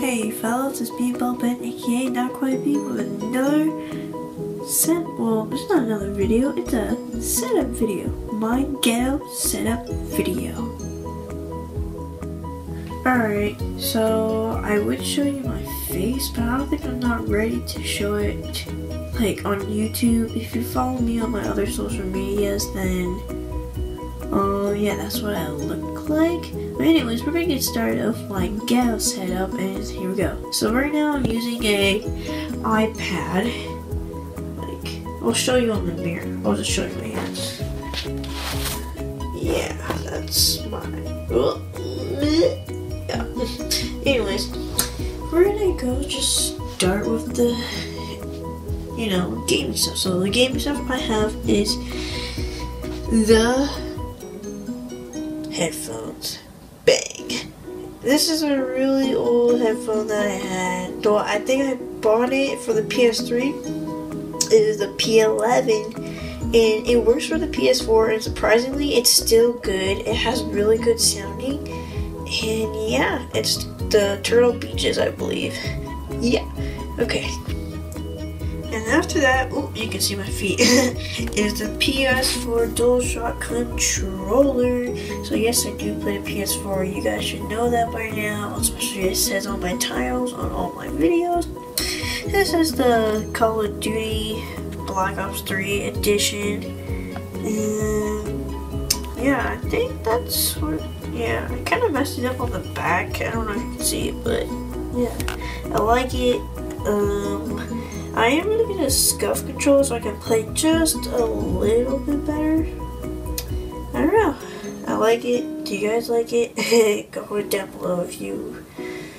Hey fellas, it's me, Ben, aka Not Quite Me, with another set. Well, it's not another video, it's a setup video. My ghetto setup video. Alright, so I would show you my face, but I don't think I'm not ready to show it like on YouTube. If you follow me on my other social medias, then Oh yeah, that's what I look like. But anyways, we're gonna get started with my ghetto setup, and here we go. So right now I'm using a iPad. Like, I'll show you on the mirror. I'll just show you my hands. Yeah, that's my. Yeah. Anyways, we're gonna go just start with the, you know, gaming stuff. So the gaming stuff I have is the headphones. This is a really old headphone that I had. Though I think I bought it for the PS3. It is the P11 and it works for the PS4 and surprisingly it's still good. It has really good sounding. And yeah, it's the Turtle Beaches I believe. Yeah. Okay. And after that, ooh, you can see my feet, is the PS4 DualShock controller. So yes, I do play the PS4. You guys should know that by now, especially it says on my titles on all my videos. This is the Call of Duty Black Ops 3 edition. And yeah, I think that's what, yeah, I kind of messed it up on the back. I don't know if you can see it, but yeah, I like it. Um, I am really gonna SCUF control so I can play just a little bit better. I don't know. I like it. Do you guys like it? Comment down below if you,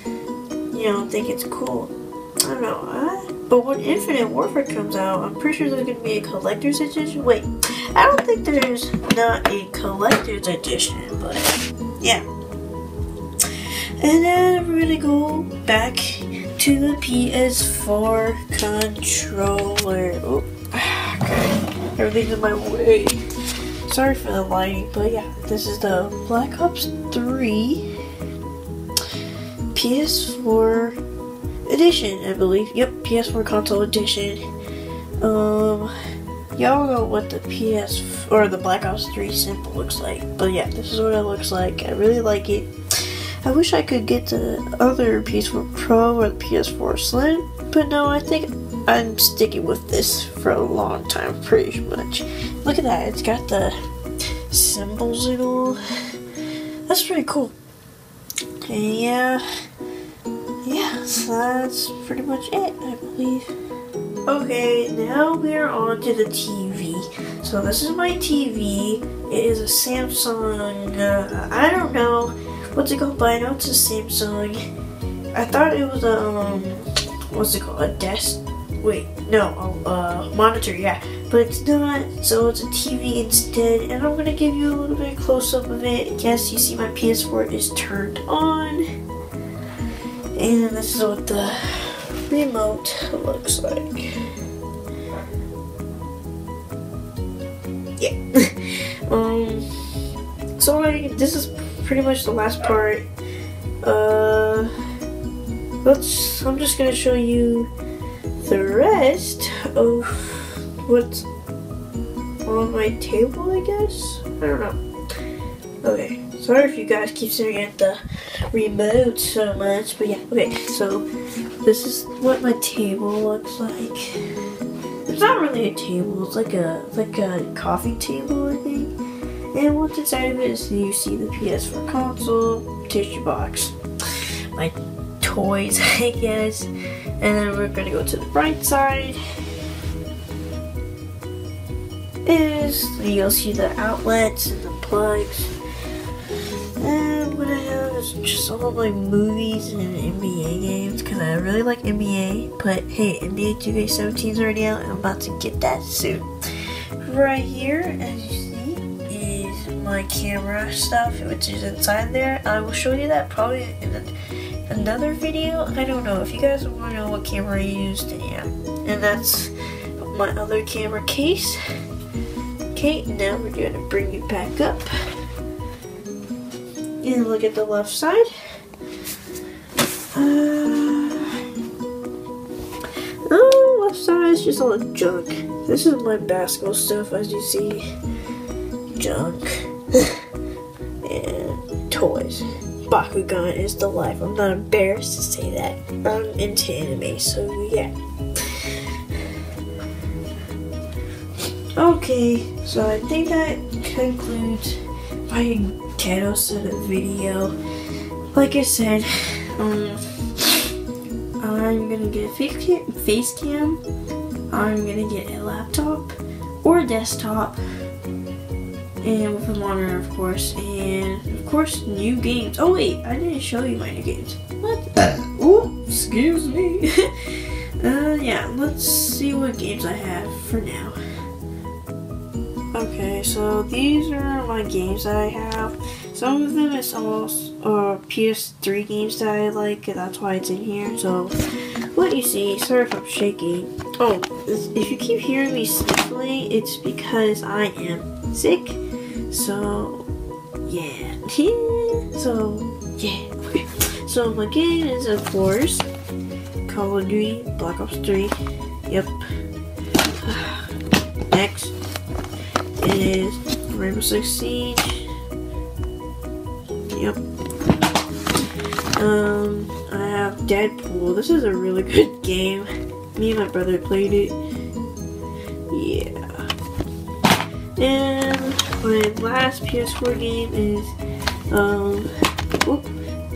you know, think it's cool. I don't know. I, but when Infinite Warfare comes out, I'm pretty sure there's gonna be a collector's edition. Wait, I don't think there's not a collector's edition, but yeah. And then we're gonna go back to the PS4 controller. Oh, okay. Everything's in my way. Sorry for the lighting, but yeah, this is the Black Ops 3 PS4 edition, I believe. Yep, PS4 console edition. Um, y'all know what the PS or the Black Ops 3 simple looks like, but yeah, this is what it looks like. I really like it. I wish I could get the other PS4 Pro or the PS4 Slim, but no, I think I'm sticking with this for a long time, pretty much. Look at that, it's got the symbols and all. That's pretty cool. Yeah, yeah, so that's pretty much it, I believe. Okay, now we're on to the TV. So this is my TV. It is a Samsung, uh, I don't know what's it called? But I know it's a Samsung. I thought it was a um, what's it called? A desk? Wait, no, a monitor. Yeah, but it's not. So it's a TV instead. And I'm gonna give you a little bit close up of it. Yes, you see my PS4 is turned on, and this is what the remote looks like. Yeah. um. So this is pretty much the last part. Uh, let's. I'm just gonna show you the rest of what's on my table. I guess. I don't know. Okay. Sorry if you guys keep staring at the remote so much, but yeah. Okay. So this is what my table looks like. It's not really a table. It's like a like a coffee table. And what's inside of it is you see the PS4 console, tissue box, my toys, I guess. And then we're gonna go to the right side. Is you'll see the outlets and the plugs. And what I have is just all of my movies and NBA games because I really like NBA. But hey, NBA 2K17 is already out and I'm about to get that soon. Right here, as you my camera stuff which is inside there. I will show you that probably in another video. I don't know if you guys want to know what camera I used. Yeah, and that's my other camera case. Okay, now we're going to bring it back up and look at the left side. Uh, oh, left side is just all junk. This is my basketball stuff, as you see. Junk and toys. Bakugan is the life. I'm not embarrassed to say that. I'm into anime, so yeah. Okay, so I think that concludes my Kato set of video. Like I said, um, I'm gonna get a face cam, face cam. I'm gonna get a laptop or a desktop, and with a monitor, of course, and of course, new games. Oh wait, I didn't show you my new games. What? oh, excuse me. uh, yeah, let's see what games I have for now. Okay, so these are my games that I have. Some of them is almost uh, PS3 games that I like, and that's why it's in here. So, what you see, sorry if I'm shaking. Oh, if you keep hearing me sniffling, it's because I am sick. So, yeah. so, yeah. so, my game is, of course, Call of Duty Black Ops 3. Yep. Next is Rainbow Six Siege. Yep. Um, I have Deadpool. This is a really good game. Me and my brother played it. Yeah. And my last PS4 game is, um, whoop,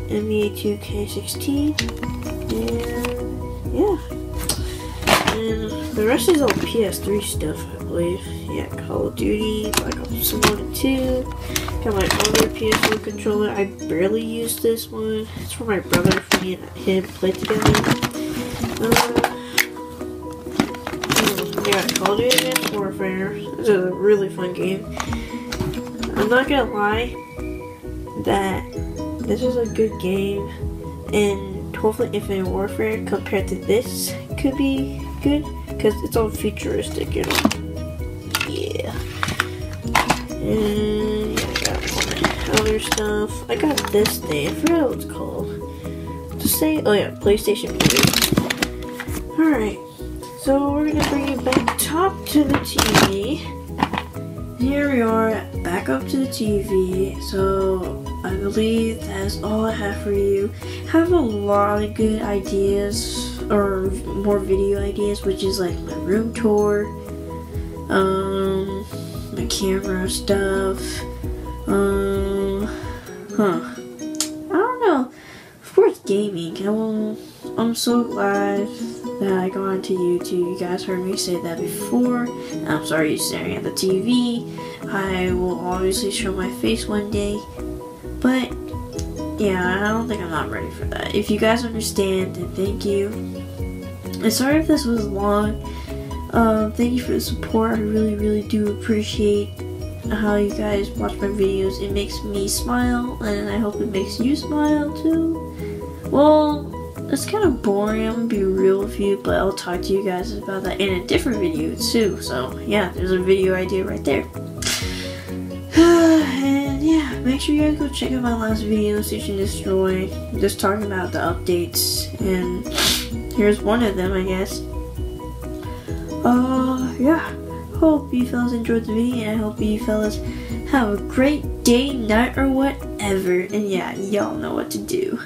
NBA 2K16. And, yeah. And the rest is all PS3 stuff, I believe. Yeah, Call of Duty, Black Ops 1 and 2. Got my other PS4 controller. I barely use this one. It's for my brother, for me and him play together. Uh, yeah, Call of Duty Advanced Warfare. This is a really fun game. I'm not gonna lie that this is a good game and hopefully Infinite Warfare compared to this could be good because it's all futuristic, you know. Yeah. And yeah, I got other stuff. I got this thing. I forgot what it's called. To say, oh yeah, PlayStation. Alright. So we're gonna bring it back top to the TV. Here we are, back up to the TV. So I believe that's all I have for you. have a lot of good ideas or more video ideas, which is like my room tour, um, my camera stuff, um, huh. I don't know. Of course, gaming. I I'm so glad that I got onto YouTube. You guys heard me say that before. I'm sorry you're staring at the TV. I will obviously show my face one day. But yeah, I don't think I'm not ready for that. If you guys understand, then thank you. And sorry if this was long. Um, thank you for the support. I really, really do appreciate how you guys watch my videos. It makes me smile, and I hope it makes you smile too. Well, it's kind of boring. I'm gonna be real with you, but I'll talk to you guys about that in a different video too. So yeah, there's a video idea right there. and yeah, make sure you guys go check out my last video, and Destroy. Just talking about the updates, and here's one of them, I guess. Uh, yeah. Hope you fellas enjoyed the video, and I hope you fellas have a great day, night, or whatever. And yeah, y'all know what to do.